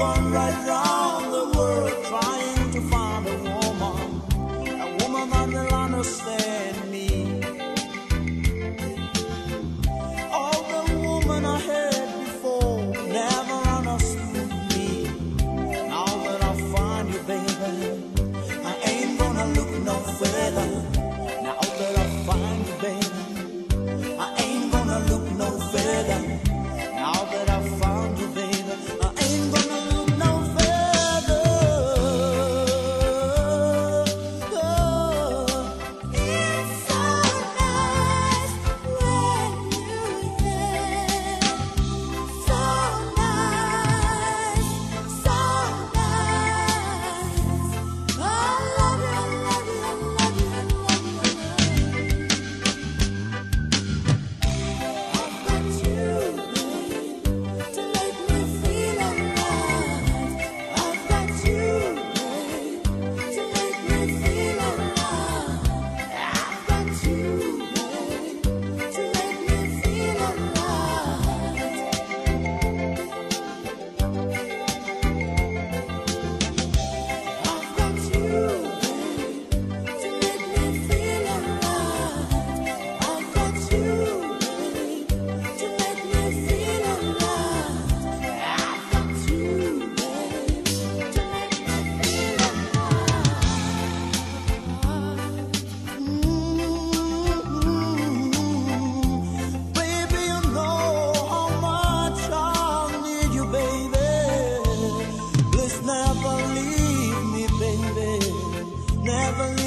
gone right wrong. never